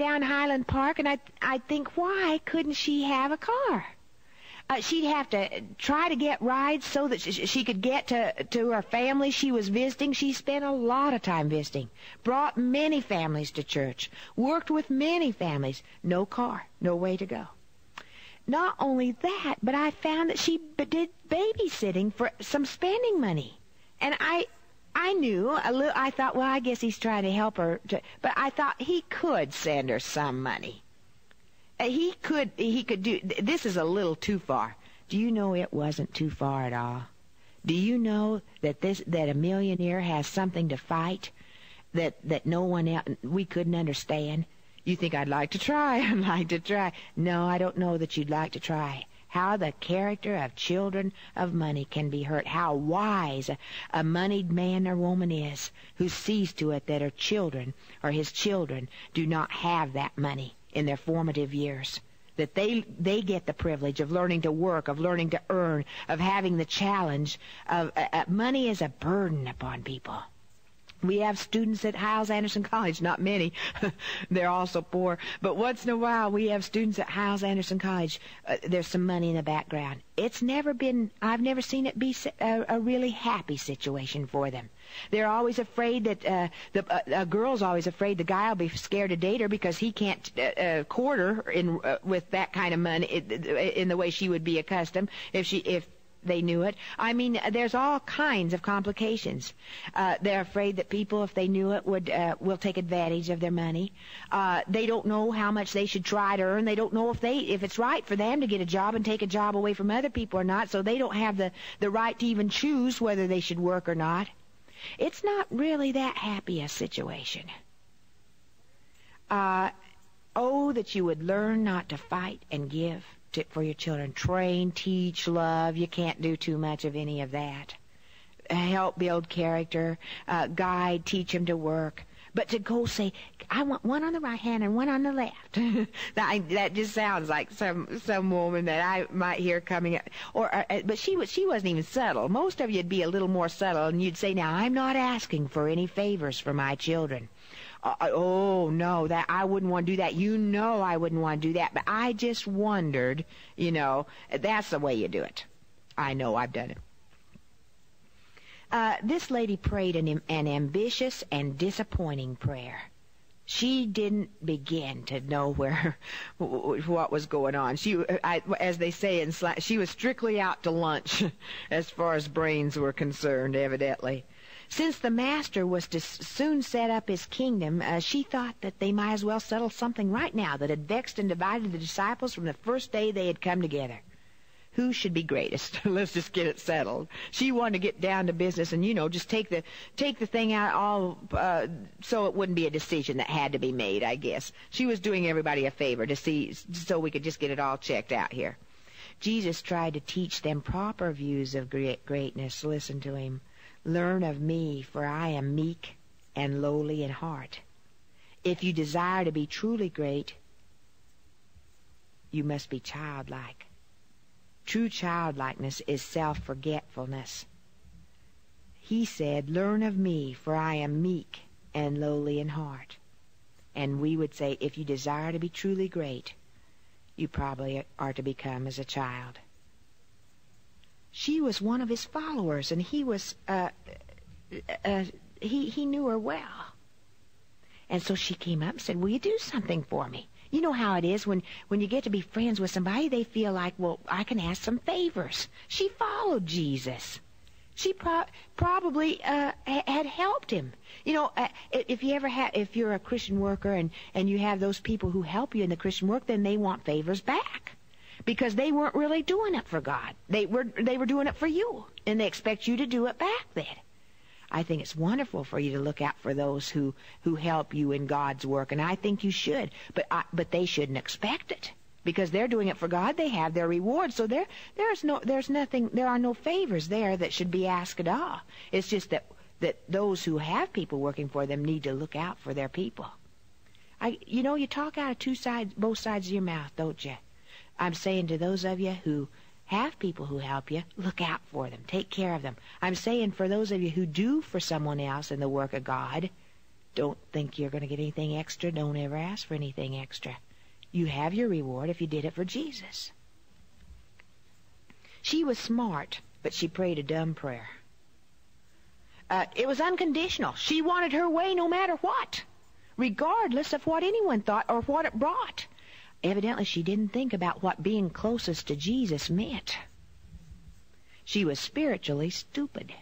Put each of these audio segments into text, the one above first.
down Highland Park, and I I think why couldn't she have a car? Uh, she'd have to try to get rides so that she, she could get to to her family she was visiting. She spent a lot of time visiting, brought many families to church, worked with many families. No car, no way to go. Not only that, but I found that she did babysitting for some spending money, and I I knew a little. I thought, well, I guess he's trying to help her, to, but I thought he could send her some money. Uh, he could he could do this is a little too far. Do you know it wasn't too far at all? Do you know that this that a millionaire has something to fight that that no one else we couldn't understand? You think I'd like to try? I'd like to try. No, I don't know that you'd like to try. How the character of children of money can be hurt. How wise a, moneyed man or woman is who sees to it that her children or his children do not have that money in their formative years. That they they get the privilege of learning to work, of learning to earn, of having the challenge of uh, uh, money is a burden upon people. We have students at Hyles Anderson College, not many. They're also poor. But once in a while, we have students at Hyles Anderson College. Uh, there's some money in the background. It's never been, I've never seen it be a, a really happy situation for them. They're always afraid that, uh, the uh, a girl's always afraid the guy will be scared to date her because he can't uh, uh, court her in, uh, with that kind of money in the way she would be accustomed if she, if they knew it. I mean, there's all kinds of complications. Uh, they're afraid that people, if they knew it, would uh, will take advantage of their money. Uh, they don't know how much they should try to earn. They don't know if they if it's right for them to get a job and take a job away from other people or not. So they don't have the the right to even choose whether they should work or not. It's not really that happy a situation. Uh, oh, that you would learn not to fight and give to, for your children. Train, teach, love. You can't do too much of any of that. Help build character, uh, guide, teach them to work. But to go say, I want one on the right hand and one on the left. that, that just sounds like some some woman that I might hear coming. Up. Or, uh, but she was she wasn't even subtle. Most of you'd be a little more subtle, and you'd say, "Now I'm not asking for any favors for my children." Uh, uh, oh no, that I wouldn't want to do that. You know I wouldn't want to do that. But I just wondered, you know, that's the way you do it. I know I've done it. Uh, this lady prayed an, an ambitious and disappointing prayer. She didn't begin to know where what was going on. She, I, as they say in she was strictly out to lunch, as far as brains were concerned, evidently. Since the master was to soon set up his kingdom, uh, she thought that they might as well settle something right now that had vexed and divided the disciples from the first day they had come together. Who should be greatest? Let's just get it settled. She wanted to get down to business and, you know, just take the take the thing out all uh, so it wouldn't be a decision that had to be made. I guess she was doing everybody a favor to see so we could just get it all checked out here. Jesus tried to teach them proper views of great greatness. Listen to him. Learn of me, for I am meek and lowly in heart. If you desire to be truly great, you must be childlike. True childlikeness is self-forgetfulness. He said, Learn of me, for I am meek and lowly in heart. And we would say, if you desire to be truly great, you probably are to become as a child she was one of his followers, and he was uh, uh, he he knew her well. And so she came up and said, "Will you do something for me?" You know how it is when when you get to be friends with somebody, they feel like, "Well, I can ask some favors." She followed Jesus. She pro- probably uh, had helped him. You know, uh, if you ever have, if you're a Christian worker and and you have those people who help you in the Christian work, then they want favors back because they weren't really doing it for God. They were they were doing it for you, and they expect you to do it back then. I think it's wonderful for you to look out for those who who help you in God's work, and I think you should. But I, but they shouldn't expect it because they're doing it for God. They have their reward, so there there's no there's nothing there are no favors there that should be asked at all. It's just that that those who have people working for them need to look out for their people. I you know you talk out of two sides both sides of your mouth, don't you? I'm saying to those of you who have people who help you, look out for them. Take care of them. I'm saying for those of you who do for someone else in the work of God, Don't think you're going to get anything extra. Don't ever ask for anything extra. You have your reward if you did it for Jesus. She was smart, but she prayed a dumb prayer. Uh, it was unconditional. She wanted her way no matter what, regardless of what anyone thought or what it brought. Evidently, she didn't think about what being closest to Jesus meant. She was spiritually stupid.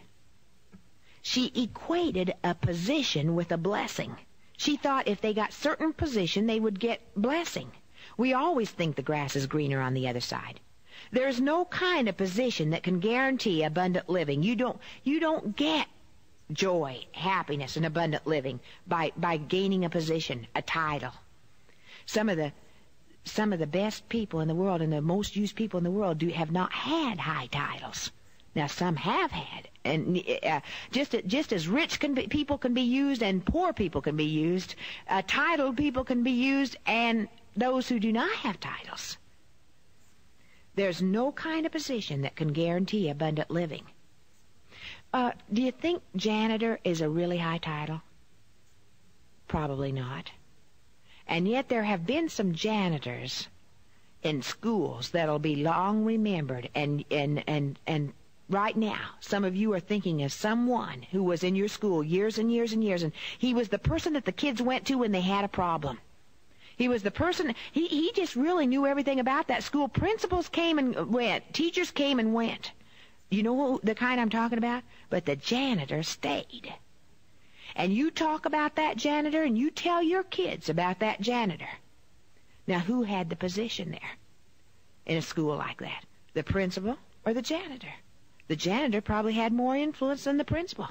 She equated a position with a blessing. She thought if they got certain position, they would get blessing. We always think the grass is greener on the other side. There's no kind of position that can guarantee abundant living. You don't you don't get joy, happiness, and abundant living by by gaining a position, a title. Some of the some of the best people in the world and the most used people in the world do have not had high titles. Now some have had, and uh, just just as rich can be, people can be used and poor people can be used, uh, titled people can be used, and those who do not have titles. There's no kind of position that can guarantee abundant living. Uh, do you think janitor is a really high title? Probably not. And yet there have been some janitors in schools that'll be long remembered. And and and and right now some of you are thinking of someone who was in your school years and years and years. And he was the person that the kids went to when they had a problem. He was the person he he just really knew everything about that school. Principals came and went. Teachers came and went. You know the kind i'm talking about? But the janitor stayed and you talk about that janitor and you tell your kids about that janitor. Now, who had the position there in a school like that? The principal or the janitor? The janitor probably had more influence than the principal.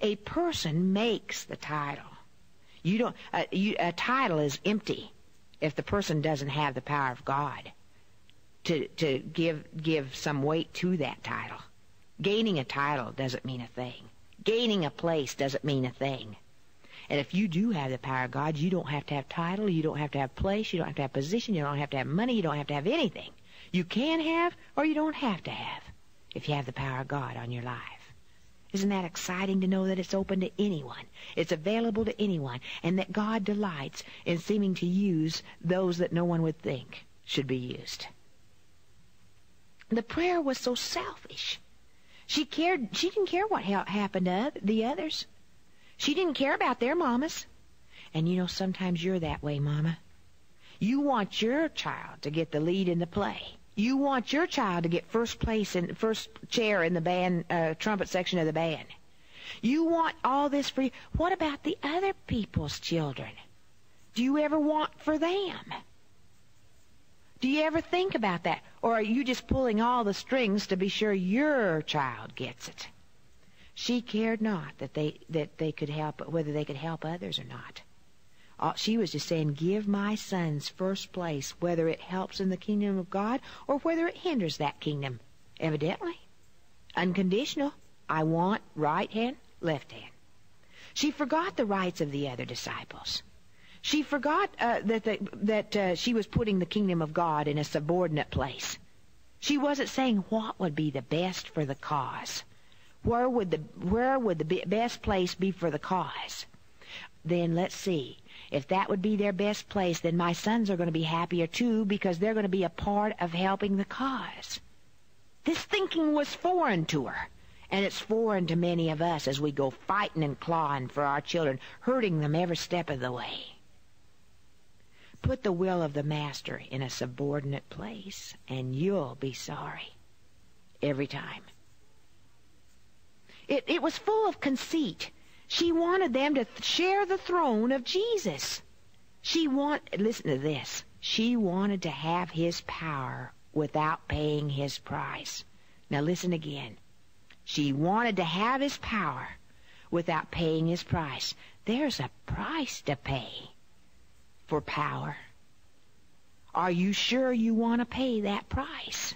A person makes the title. You don't. Uh, you, a title is empty if the person doesn't have the power of God to to give give some weight to that title. Gaining a title doesn't mean a thing. Gaining a place doesn't mean a thing. And if you do have the power of God, you don't have to have title, you don't have to have place, you don't have to have position, you don't have to have money, you don't have to have anything. You can have or you don't have to have if you have the power of God on your life. Isn't that exciting to know that it's open to anyone? It's available to anyone, and that God delights in seeming to use those that no one would think should be used. The prayer was so selfish. She cared. She didn't care what happened to the others. She didn't care about their mamas. And you know, sometimes you're that way, Mama. You want your child to get the lead in the play. You want your child to get first place in first chair in the band uh, trumpet section of the band. You want all this for you. What about the other people's children? Do you ever want for them? Do you ever think about that? Or are you just pulling all the strings to be sure your child gets it? She cared not that they that they could help whether they could help others or not. All, she was just saying, give my sons first place, whether it helps in the kingdom of God or whether it hinders that kingdom. Evidently. Unconditional. I want right hand, left hand. She forgot the rights of the other disciples. She forgot uh, that the, that uh, she was putting the kingdom of God in a subordinate place. She wasn't saying what would be the best for the cause. Where would the where would the best place be for the cause? Then let's see. If that would be their best place, then my sons are going to be happier too because they're going to be a part of helping the cause. This thinking was foreign to her. And it's foreign to many of us as we go fighting and clawing for our children, hurting them every step of the way. Put the will of the master in a subordinate place, and you'll be sorry. Every time. It, it was full of conceit. She wanted them to th- share the throne of Jesus. She want listen to this. She wanted to have his power without paying his price. Now listen again. She wanted to have his power without paying his price. There's a price to pay for power. Are you sure you want to pay that price?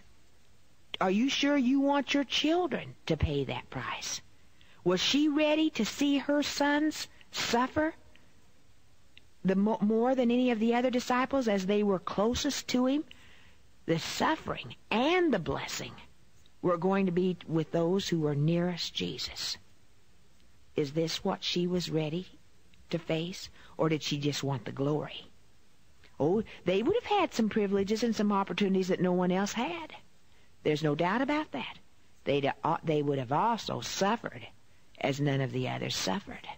Are you sure you want your children to pay that price? Was she ready to see her sons suffer the more than any of the other disciples as they were closest to him? The suffering and the blessing were going to be with those who were nearest Jesus. Is this what she was ready to face, or did she just want the glory? Oh, they would have had some privileges and some opportunities that no one else had. There's no doubt about that. They'd, uh, they would have also suffered as none of the others suffered.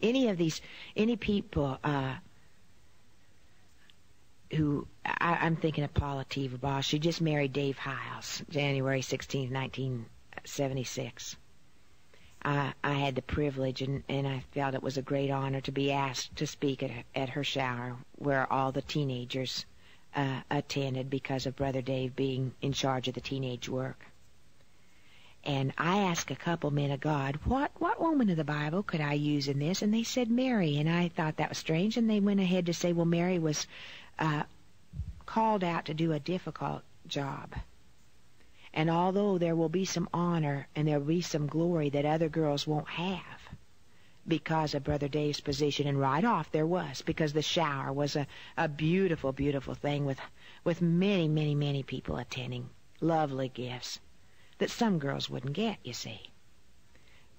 Any of these, any people uh, who, I, am thinking of Paula Tiva Teever She just married Dave Hyles, January 16, 1976. I, I had the privilege and, and I felt it was a great honor to be asked to speak at, at her shower where all the teenagers uh, attended because of Brother Dave being in charge of the teenage work. And I asked a couple men of God, what, what woman of the Bible could I use in this? And they said Mary. And I thought that was strange. And they went ahead to say, well, Mary was uh, called out to do a difficult job. And although there will be some honor and there will be some glory that other girls won't have because of Brother Dave's position, and right off there was, because the shower was a, a beautiful, beautiful thing with, with many, many, many people attending. Lovely gifts that some girls wouldn't get, you see.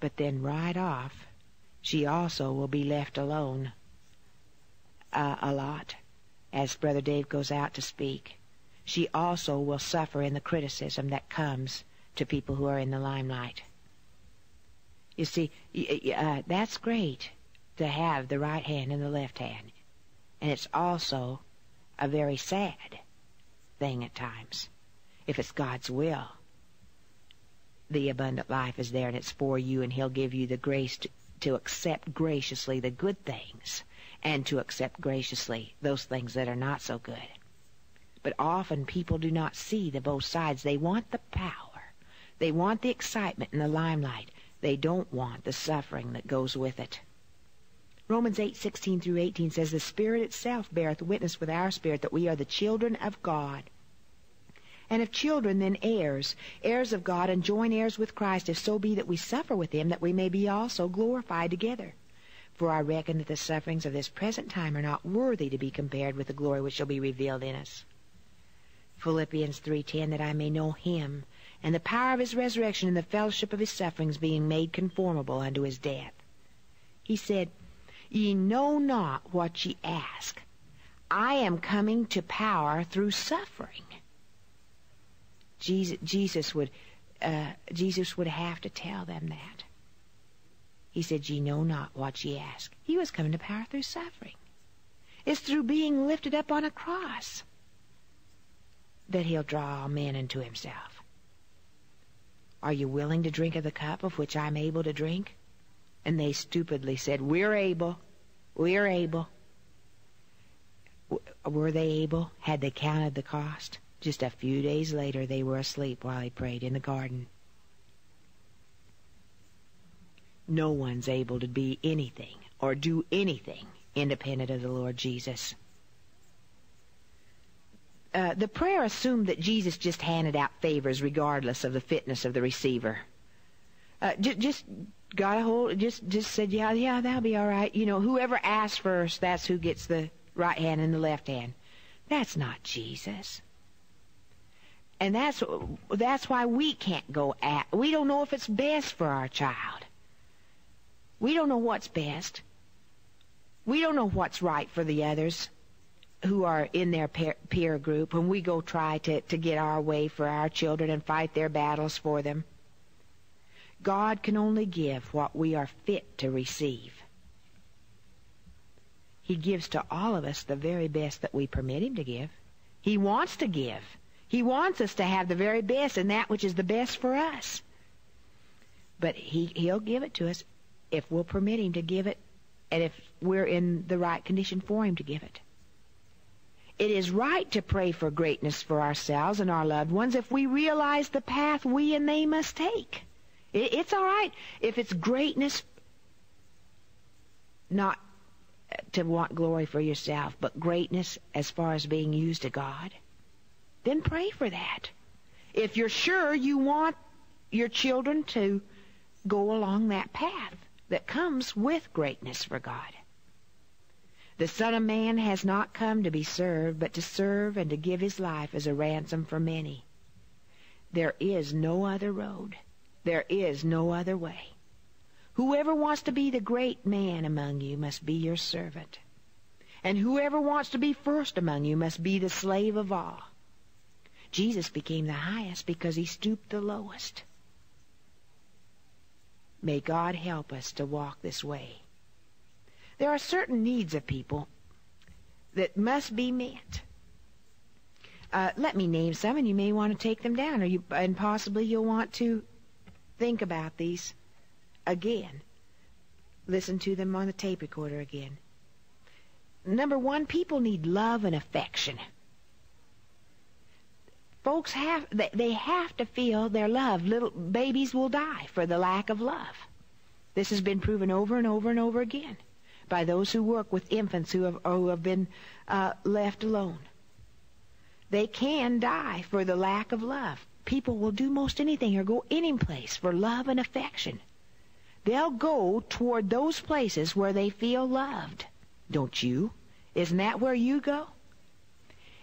But then right off, she also will be left alone uh, a lot as Brother Dave goes out to speak. She also will suffer in the criticism that comes to people who are in the limelight. You see, uh, that's great to have the right hand and the left hand. And it's also a very sad thing at times, if it's God's will the abundant life is there and it's for you and he'll give you the grace to, to accept graciously the good things and to accept graciously those things that are not so good. But often people do not see the both sides. They want the power. They want the excitement and the limelight. They don't want the suffering that goes with it. Romans 8:16 through 18 says the spirit itself beareth witness with our spirit that we are the children of God and if children, then heirs, heirs of God, and joint heirs with Christ, if so be that we suffer with him, that we may be also glorified together. For I reckon that the sufferings of this present time are not worthy to be compared with the glory which shall be revealed in us. Philippians 3.10, that I may know him, and the power of his resurrection, and the fellowship of his sufferings, being made conformable unto his death. He said, Ye know not what ye ask. I am coming to power through suffering. Jesus, Jesus would uh, Jesus would have to tell them that. He said, Ye know not what ye ask. He was coming to power through suffering. It's through being lifted up on a cross that he'll draw all men into himself. Are you willing to drink of the cup of which I'm able to drink? And they stupidly said, We're able. We're able. W- were they able? Had they counted the cost? Just a few days later, they were asleep while he prayed in the garden. No one's able to be anything or do anything independent of the Lord Jesus. Uh, the prayer assumed that Jesus just handed out favors regardless of the fitness of the receiver. Uh, j- just got a hold, just just said, yeah, yeah, that'll be all right. You know, whoever asks first, that's who gets the right hand and the left hand. That's not Jesus. And that's that's why we can't go at. We don't know if it's best for our child. We don't know what's best. We don't know what's right for the others who are in their peer group when we go try to, to get our way for our children and fight their battles for them. God can only give what we are fit to receive. He gives to all of us the very best that we permit him to give. He wants to give. He wants us to have the very best and that which is the best for us. But he, he'll give it to us if we'll permit him to give it and if we're in the right condition for him to give it. It is right to pray for greatness for ourselves and our loved ones if we realize the path we and they must take. It, it's all right if it's greatness, not to want glory for yourself, but greatness as far as being used to God then pray for that. If you're sure you want your children to go along that path that comes with greatness for God. The Son of Man has not come to be served, but to serve and to give his life as a ransom for many. There is no other road. There is no other way. Whoever wants to be the great man among you must be your servant. And whoever wants to be first among you must be the slave of all. Jesus became the highest because he stooped the lowest. May God help us to walk this way. There are certain needs of people that must be met. Uh, let me name some, and you may want to take them down, or you, and possibly you'll want to think about these again. Listen to them on the tape recorder again. Number one, people need love and affection. Folks have they have to feel their love. Little babies will die for the lack of love. This has been proven over and over and over again by those who work with infants who have, who have been uh, left alone. They can die for the lack of love. People will do most anything or go any place for love and affection. They'll go toward those places where they feel loved. Don't you? Isn't that where you go?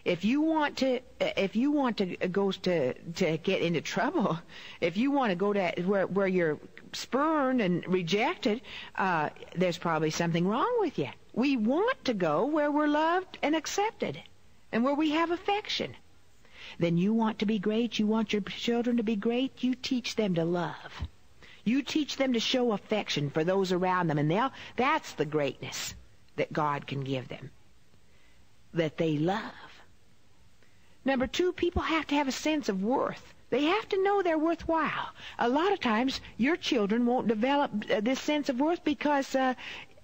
If you want to, if you want to go to to get into trouble, if you want to go to where where you're spurned and rejected, uh, there's probably something wrong with you. We want to go where we're loved and accepted, and where we have affection. Then you want to be great. You want your children to be great. You teach them to love. You teach them to show affection for those around them, and they'll, that's the greatness that God can give them. That they love. Number two, people have to have a sense of worth. They have to know they're worthwhile. A lot of times, your children won't develop uh, this sense of worth because uh,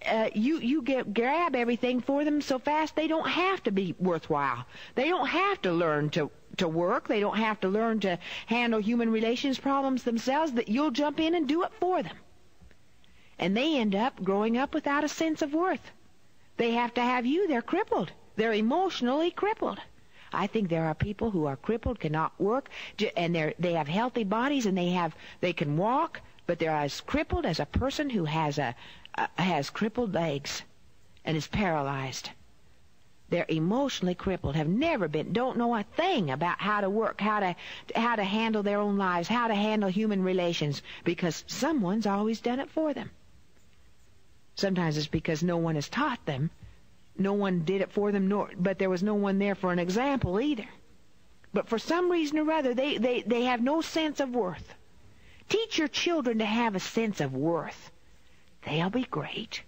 uh, you you get grab everything for them so fast they don't have to be worthwhile. They don't have to learn to to work. They don't have to learn to handle human relations problems themselves. That you'll jump in and do it for them, and they end up growing up without a sense of worth. They have to have you. They're crippled. They're emotionally crippled. I think there are people who are crippled, cannot work, and they they have healthy bodies and they have they can walk, but they're as crippled as a person who has a has crippled legs and is paralyzed. They're emotionally crippled, have never been, don't know a thing about how to work, how to how to handle their own lives, how to handle human relations, because someone's always done it for them. Sometimes it's because no one has taught them. No one did it for them, nor, but there was no one there for an example either. But for some reason or other, they, they, they have no sense of worth. Teach your children to have a sense of worth. They'll be great.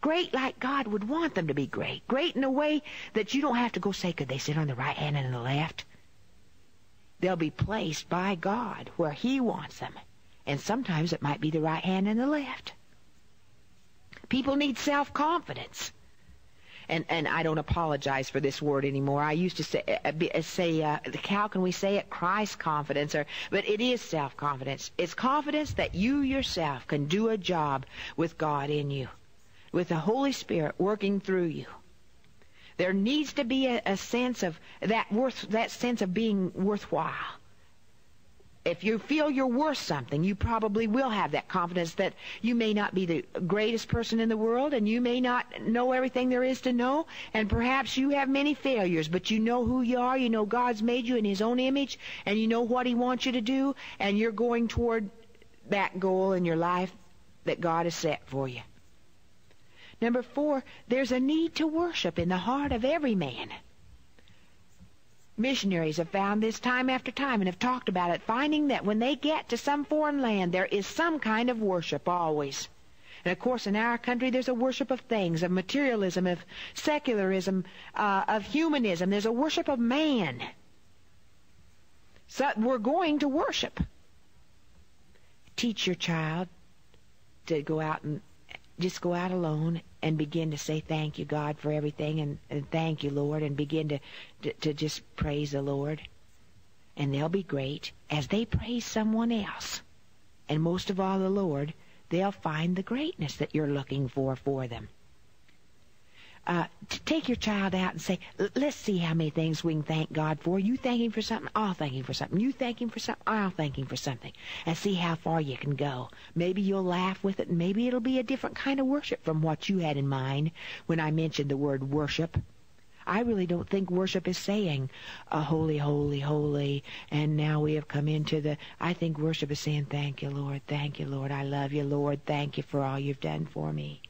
Great like God would want them to be great. Great in a way that you don't have to go say, could they sit on the right hand and the left? They'll be placed by God where He wants them. And sometimes it might be the right hand and the left. People need self-confidence. And, and I don't apologize for this word anymore. I used to say, uh, uh say uh, how can we say it? Christ confidence, or but it is self confidence. It's confidence that you yourself can do a job with God in you, with the Holy Spirit working through you. There needs to be a, a sense of that worth, that sense of being worthwhile if you feel you're worth something, you probably will have that confidence that you may not be the greatest person in the world and you may not know everything there is to know and perhaps you have many failures, but you know who you are, you know God's made you in his own image and you know what he wants you to do and you're going toward that goal in your life that God has set for you. Number four, there's a need to worship in the heart of every man. Missionaries have found this time after time and have talked about it, finding that when they get to some foreign land, there is some kind of worship always. And of course, in our country, there's a worship of things, of materialism, of secularism, uh, of humanism. There's a worship of man. So we're going to worship. Teach your child to go out and just go out alone and begin to say thank you god for everything and, and thank you lord and begin to, to, to just praise the lord. And they'll be great as they praise someone else. And most of all the lord they'll find the greatness that you're looking for for them uh, to take your child out and say, let's see how many things we can thank God for. You thank Him for something, I'll thank Him for something. You thank Him for something, I'll thank Him for something. And see how far you can go. Maybe you'll laugh with it, and maybe it'll be a different kind of worship from what you had in mind when I mentioned the word worship. I really don't think worship is saying, uh, holy, holy, holy, and now we have come into the, I think worship is saying, thank you, Lord, thank you, Lord, I love you, Lord, thank you for all you've done for me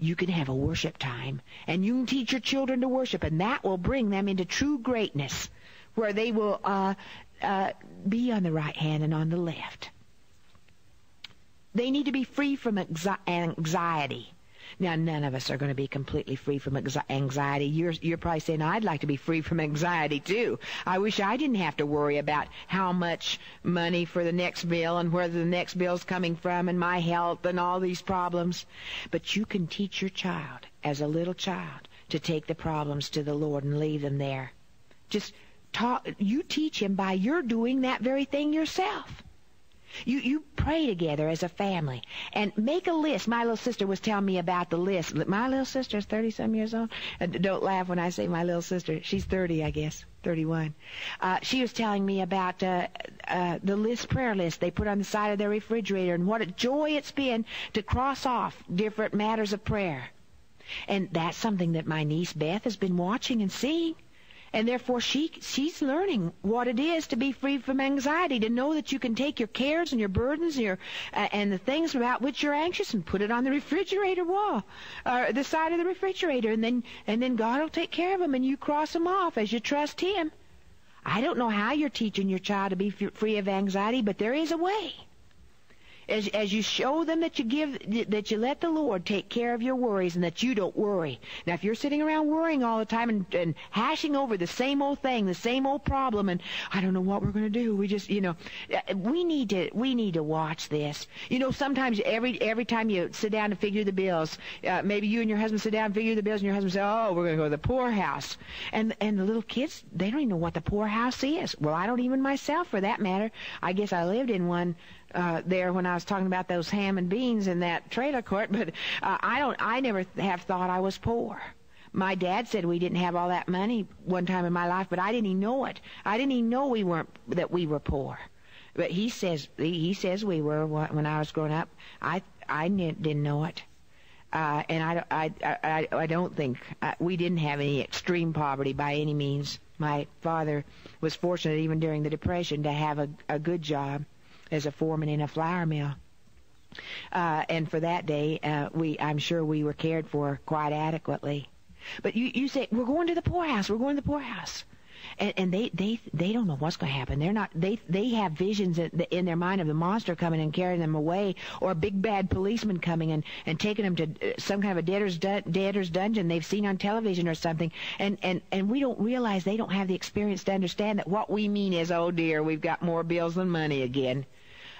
you can have a worship time and you can teach your children to worship and that will bring them into true greatness where they will uh, uh, be on the right hand and on the left. They need to be free from anxiety. Now, none of us are going to be completely free from anxiety. You're, you're probably saying, I'd like to be free from anxiety too. I wish I didn't have to worry about how much money for the next bill and where the next bill's coming from and my health and all these problems. But you can teach your child, as a little child, to take the problems to the Lord and leave them there. Just talk, you teach him by your doing that very thing yourself. You you pray together as a family and make a list. My little sister was telling me about the list. My little sister is 30 some years old. And don't laugh when I say my little sister. She's 30, I guess. 31. Uh, she was telling me about uh, uh, the list prayer list they put on the side of their refrigerator and what a joy it's been to cross off different matters of prayer. And that's something that my niece Beth has been watching and seeing. And therefore she she's learning what it is to be free from anxiety, to know that you can take your cares and your burdens and your uh, and the things about which you're anxious and put it on the refrigerator wall, or the side of the refrigerator, and then and then God will take care of them, and you cross them off as you trust Him. I don't know how you're teaching your child to be free of anxiety, but there is a way as, as you show them that you give, that you let the Lord take care of your worries and that you don't worry. Now, if you're sitting around worrying all the time and, and hashing over the same old thing, the same old problem, and I don't know what we're going to do, we just, you know, we need to, we need to watch this. You know, sometimes every, every time you sit down to figure the bills, uh, maybe you and your husband sit down and figure the bills and your husband says, oh, we're going to go to the poorhouse. And, and the little kids, they don't even know what the poorhouse is. Well, I don't even myself for that matter. I guess I lived in one uh, there when I was talking about those ham and beans in that trailer court, but uh, I don't. I never have thought I was poor. My dad said we didn't have all that money one time in my life, but I didn't even know it. I didn't even know we weren't that we were poor. But he says he says we were when I was growing up. I I didn't know it. Uh, and I, I, I, I don't think uh, we didn't have any extreme poverty by any means. My father was fortunate even during the Depression to have a, a good job as a foreman in a flour mill. Uh, and for that day, uh, we I'm sure we were cared for quite adequately. But you you say we're going to the poorhouse. We're going to the poorhouse. And, and they, they they don't know what's going to happen. They're not they they have visions in their mind of the monster coming and carrying them away, or a big bad policeman coming and, and taking them to uh, some kind of a debtor's du- debtor's dungeon they've seen on television or something. And and and we don't realize they don't have the experience to understand that what we mean is, oh dear, we've got more bills than money again.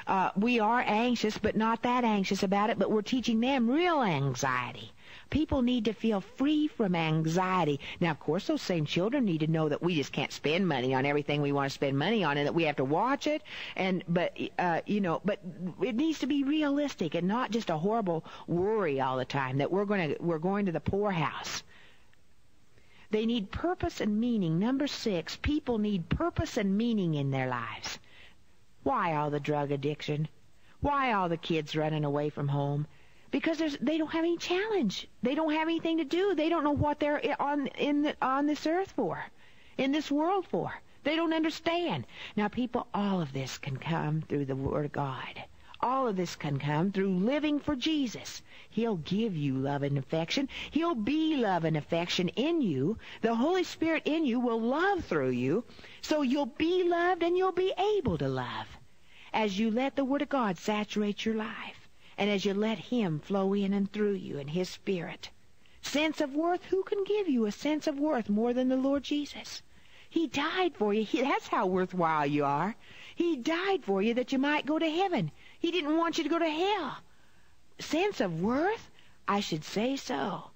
Uh, we are anxious, but not that anxious about it, but we're teaching them real anxiety. People need to feel free from anxiety. Now, of course, those same children need to know that we just can't spend money on everything we want to spend money on, and that we have to watch it. And but uh, you know, but it needs to be realistic and not just a horrible worry all the time that we're going to we're going to the poorhouse. They need purpose and meaning. Number six, people need purpose and meaning in their lives. Why all the drug addiction? Why all the kids running away from home? Because there's, they don't have any challenge. They don't have anything to do. They don't know what they're on in the, on this earth for, in this world for. They don't understand. Now, people, all of this can come through the Word of God. All of this can come through living for Jesus. He'll give you love and affection. He'll be love and affection in you. The Holy Spirit in you will love through you. So you'll be loved and you'll be able to love as you let the Word of God saturate your life and as you let Him flow in and through you in His Spirit. Sense of worth, who can give you a sense of worth more than the Lord Jesus? He died for you. He, that's how worthwhile you are. He died for you that you might go to heaven. He didn't want you to go to hell. Sense of worth? I should say so.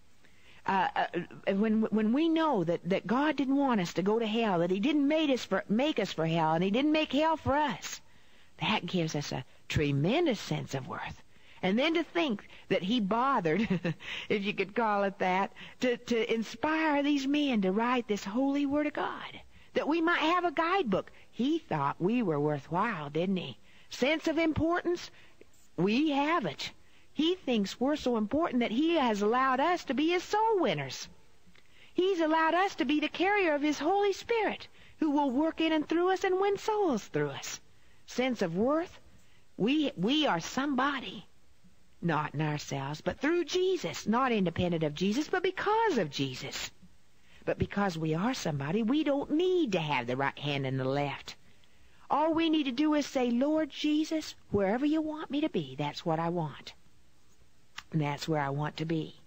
Uh, uh, when when we know that, that God didn't want us to go to hell, that He didn't make us for make us for hell, and He didn't make hell for us, that gives us a tremendous sense of worth. And then to think that He bothered, if you could call it that, to to inspire these men to write this holy Word of God, that we might have a guidebook. He thought we were worthwhile, didn't He? sense of importance, we have it. He thinks we're so important that he has allowed us to be his soul winners. He's allowed us to be the carrier of His Holy Spirit, who will work in and through us and win souls through us. Sense of worth? We, we are somebody. Not in ourselves, but through Jesus. Not independent of Jesus, but because of Jesus. But because we are somebody, we don't need to have the right hand and the left. All we need to do is say, Lord Jesus, wherever you want me to be, that's what I want. And that's where I want to be.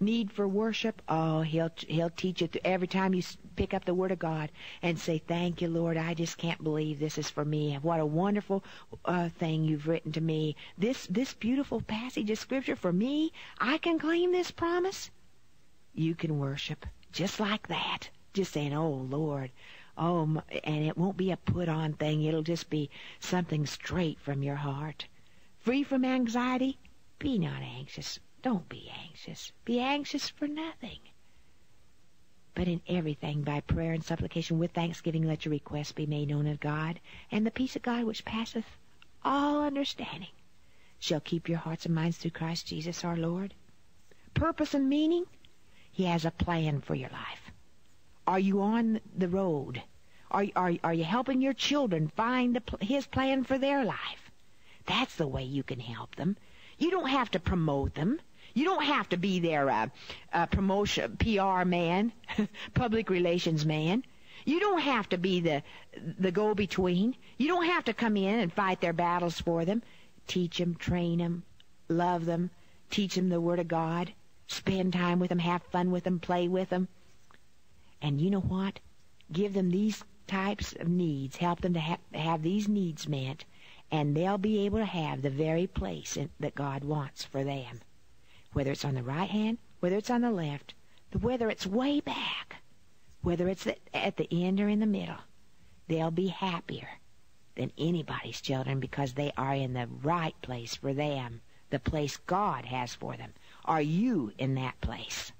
Need for worship? Oh, he'll he'll teach it every time you pick up the Word of God and say, "Thank you, Lord. I just can't believe this is for me. What a wonderful uh, thing you've written to me. This this beautiful passage of Scripture for me. I can claim this promise." You can worship just like that, just saying, "Oh, Lord." Oh, and it won't be a put on thing. It'll just be something straight from your heart. Free from anxiety, be not anxious. Don't be anxious. Be anxious for nothing. But in everything, by prayer and supplication with thanksgiving, let your requests be made known of God, and the peace of God which passeth all understanding shall keep your hearts and minds through Christ Jesus our Lord. Purpose and meaning? He has a plan for your life. Are you on the road? Are, are, are you helping your children find the, His plan for their life? That's the way you can help them. You don't have to promote them. You don't have to be their uh, uh, promotion PR man, public relations man. You don't have to be the the go-between. You don't have to come in and fight their battles for them. Teach them, train them, love them, teach them the Word of God, spend time with them, have fun with them, play with them. And you know what? Give them these types of needs. Help them to ha- have these needs met, and they'll be able to have the very place in, that God wants for them. Whether it's on the right hand, whether it's on the left, whether it's way back, whether it's at the end or in the middle, they'll be happier than anybody's children because they are in the right place for them, the place God has for them. Are you in that place?